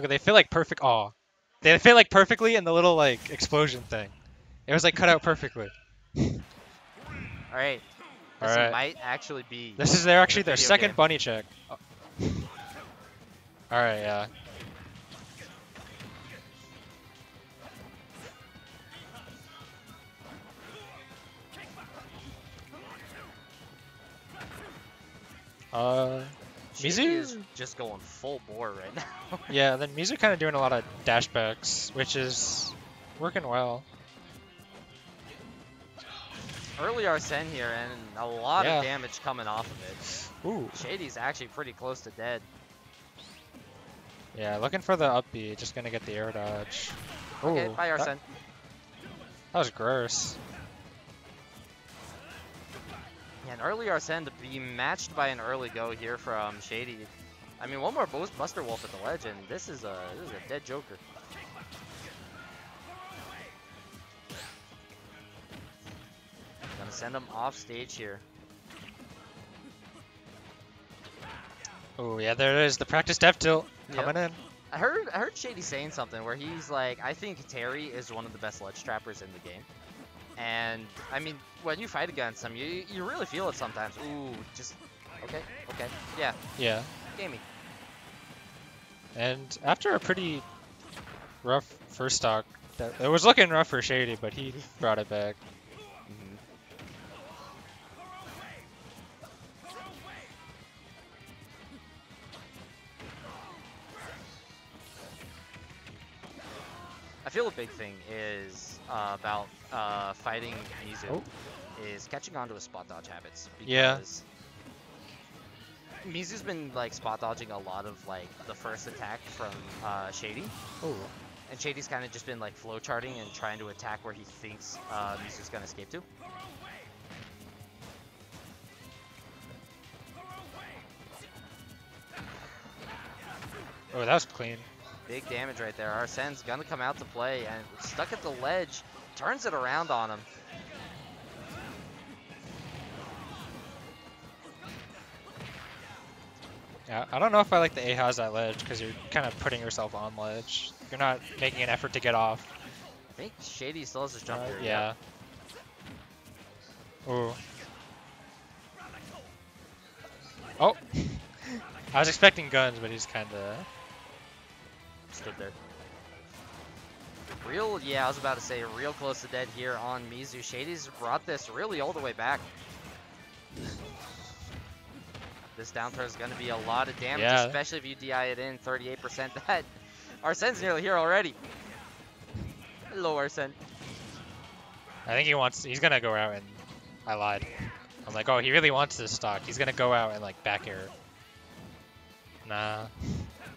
Okay, they fit like perfect. Oh, they fit like perfectly in the little like explosion thing. It was like cut out perfectly. All right. This Alright. might actually be. This is their actually their second game. bunny check. Oh. All right, yeah. Uh, Mizu? is just going full bore right now. yeah. Then Mizu kind of doing a lot of dashbacks, which is working well. Early Arsene here, and a lot Yeah. of damage coming off of it. Ooh. Shady's actually pretty close to dead. Yeah, looking for the up B, just gonna get the air dodge. Okay, Ooh, bye that- Arsene. That was gross. Yeah, an early Arsene to be matched by an early go here from Shady. I mean, one more Boost Buster Wolf at the ledge, and this is a this is a dead Joker. Gonna send him off stage here. Oh yeah, there it is. The practice dev tilt Yep. coming in. I heard I heard Shady saying something where he's like, I think Terry is one of the best ledge trappers in the game. And I mean, when you fight against them, you you really feel it sometimes. Ooh, just okay, okay, yeah, Yeah. gamey. And after a pretty rough first stock, that, it was looking rough for Shady, but he brought it back. I feel a big thing is uh, about uh, fighting Mizu Oh. is catching on to his spot dodge habits. Yeah. Because Mizu's been like spot dodging a lot of like the first attack from uh, Shady. Oh. And Shady's kind of just been like flow charting and trying to attack where he thinks uh, Mizu's gonna escape to. Oh, that was clean. Big damage right there. Arsene's gonna come out to play and stuck at the ledge, turns it around on him. Yeah, I don't know if I like the A has that ledge because you're kind of putting yourself on ledge. You're not making an effort to get off. I think Shady still has his jump Uh, here. yeah. Ooh. Oh. I was expecting guns, but he's kind of. Stood there. Real, yeah, I was about to say, real close to dead here on Mizu. Shady's brought this really all the way back. This down throw is going to be a lot of damage, Yeah. especially if you DI it in 38%. That Arsene's nearly here already. Hello, Arsene. I think he wants. He's gonna go out and. I lied. I'm like, oh, he really wants this stock. He's gonna go out and like back air. Nah.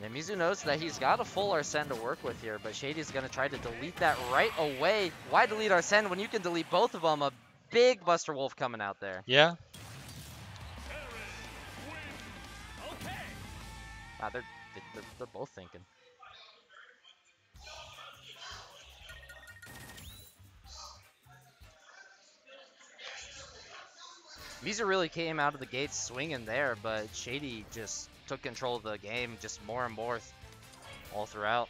And Mizu knows that he's got a full Arsene to work with here, but Shady's going to try to delete that right away. Why delete Arsene when you can delete both of them? A big Buster Wolf coming out there. Yeah. Ah, wow, they're, they're, they're both thinking. Mizu really came out of the gates swinging there, but Shady just took control of the game just more and more all throughout.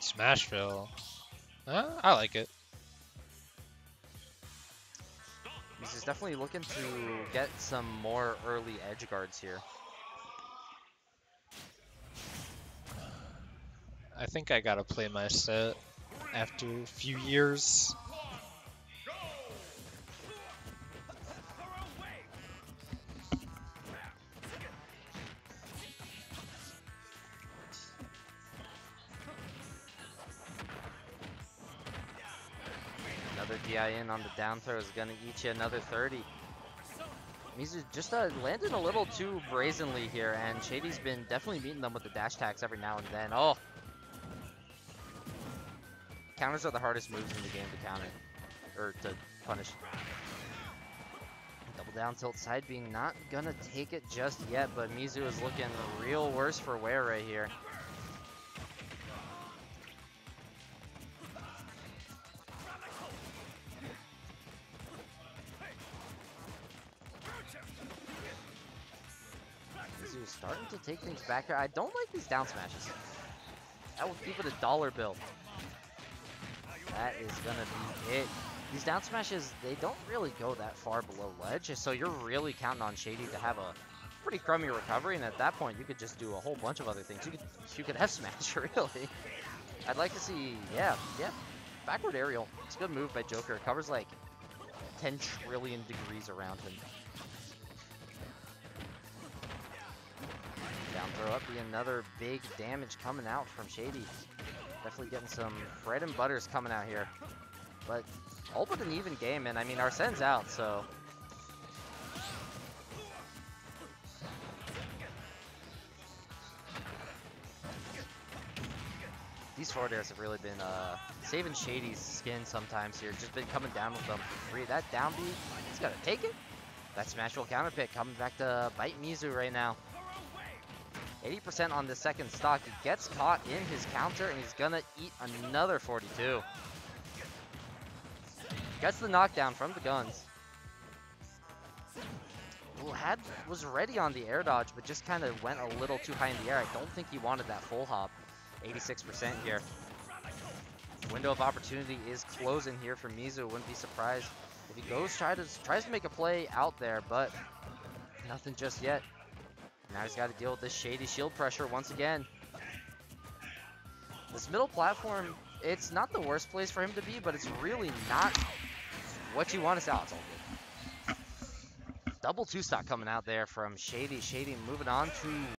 Smashville. Uh, I like it. Mizu's definitely looking to get some more early edge guards here. I think I gotta play my set after a few years. DI in on the down throw is gonna eat you another 30. Mizu just uh, landed a little too brazenly here, and Shady's been definitely beating them with the dash attacks every now and then. Oh! Counters are the hardest moves in the game to counter, or to punish. Double down tilt side being not gonna take it just yet, but Mizu is looking real worse for wear right here. Starting to take things back here. I don't like these down smashes. That would keep it a dollar bill. That is gonna be it. These down smashes, they don't really go that far below ledge, so you're really counting on Shady to have a pretty crummy recovery, and at that point, you could just do a whole bunch of other things. You could, you could F smash, really. I'd like to see, yeah, yeah, backward aerial. It's a good move by Joker. It covers like 10 trillion degrees around him. Be another big damage coming out from Shady. Definitely getting some bread and butters coming out here. But all but an even game, and I mean, Arsene's out, so... These forward airs have really been uh, saving Shady's skin sometimes here. Just been coming down with them for free. That down B, he's got to take it. That Smashville counter pick coming back to bite Mizu right now. 80% on the second stock. He gets caught in his counter, and he's going to eat another 42. Gets the knockdown from the guns. Had was ready on the air dodge, but just kind of went a little too high in the air. I don't think he wanted that full hop. 86% here. Window of opportunity is closing here for Mizu. Wouldn't be surprised if he goes try to tries to make a play out there, but nothing just yet. Now he's got to deal with this shady shield pressure once again. This middle platform, it's not the worst place for him to be, but it's really not what you want to sell. It's all good. Double two stock coming out there from Shady. Shady moving on to